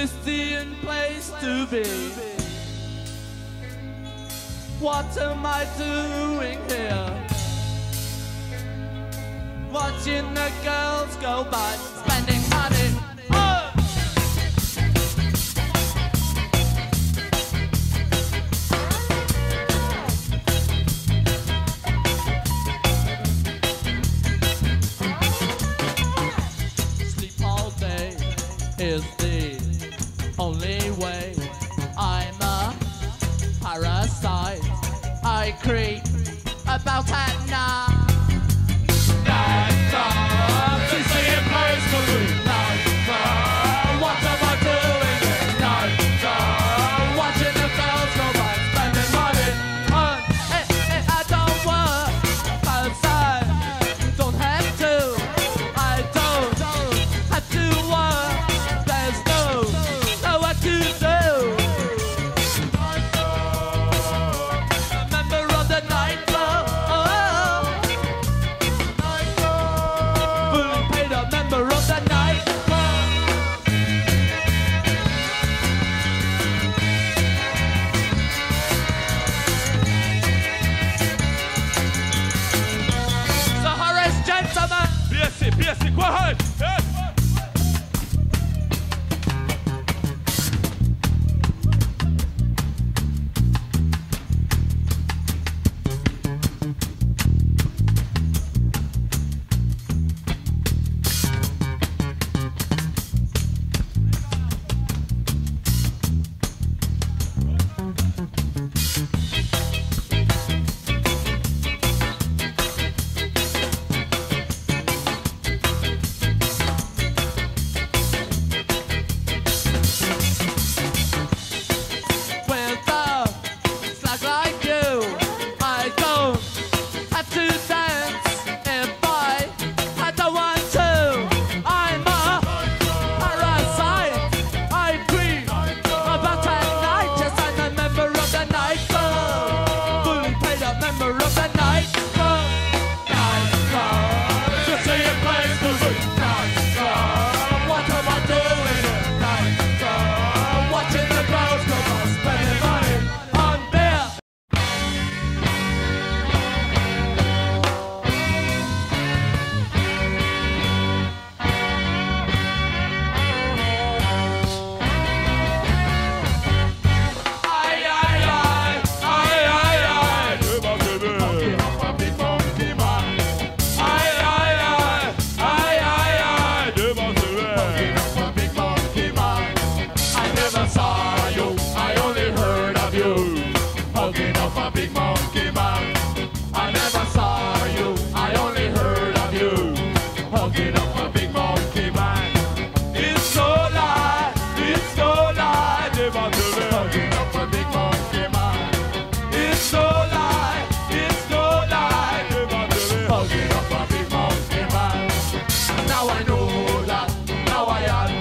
Elysian place to be. What am I doing here? Watching the girls go by, spending money. Sleep all day is the only way. I'm a parasite. I creep about at night. us at night. know that now I am.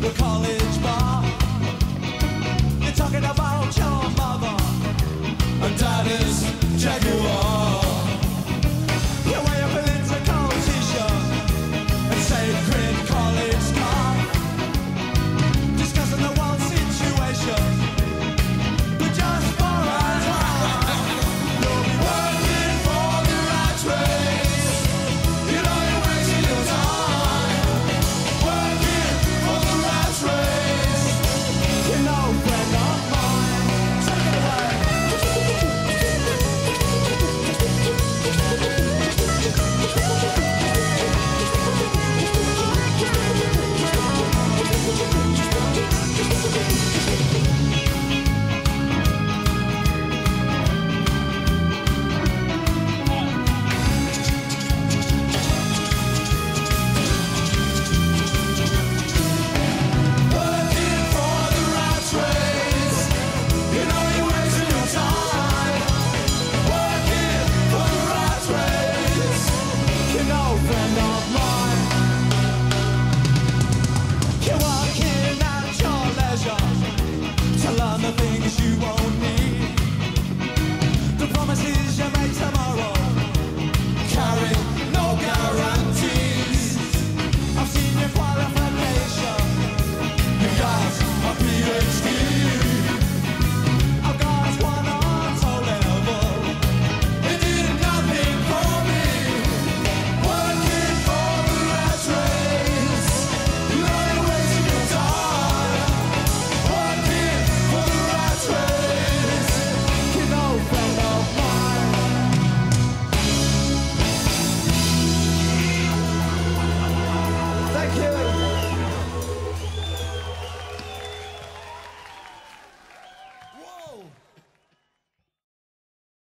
The college bar. You're talking about your mother and jaguar.